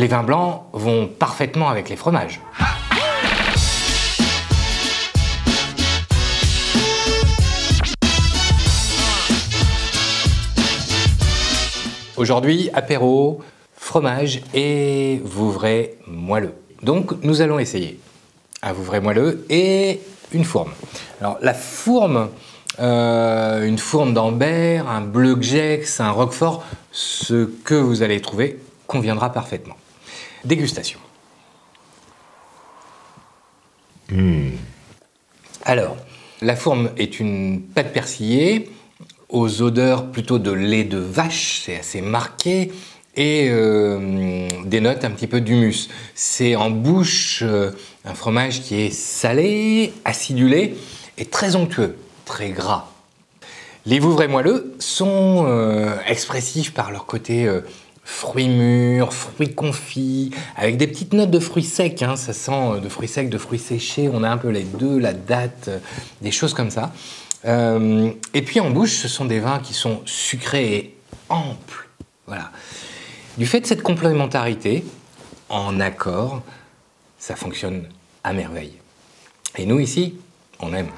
les vins blancs vont parfaitement avec les fromages. Aujourd'hui, apéro, fromage et Vouvray moelleux. Donc nous allons essayer un Vouvray moelleux et une fourme. Alors la fourme, euh, une fourme d'Ambert, un Bleu Gex, un Roquefort, ce que vous allez trouver conviendra parfaitement. Dégustation. Alors, la fourme est une pâte persillée aux odeurs plutôt de lait de vache, c'est assez marqué, et euh, des notes un petit peu d'humus. C'est en bouche euh, un fromage qui est salé, acidulé et très onctueux, très gras. Les Vouvray moelleux sont euh, expressifs par leur côté fruits mûrs, fruits confits, avec des petites notes de fruits secs. Hein. ça sent de fruits secs, de fruits séchés. On a un peu les deux, la date, des choses comme ça. Euh, et puis en bouche, ce sont des vins qui sont sucrés et amples. Voilà. Du fait de cette complémentarité, en accord, ça fonctionne à merveille. Et nous ici, on aime.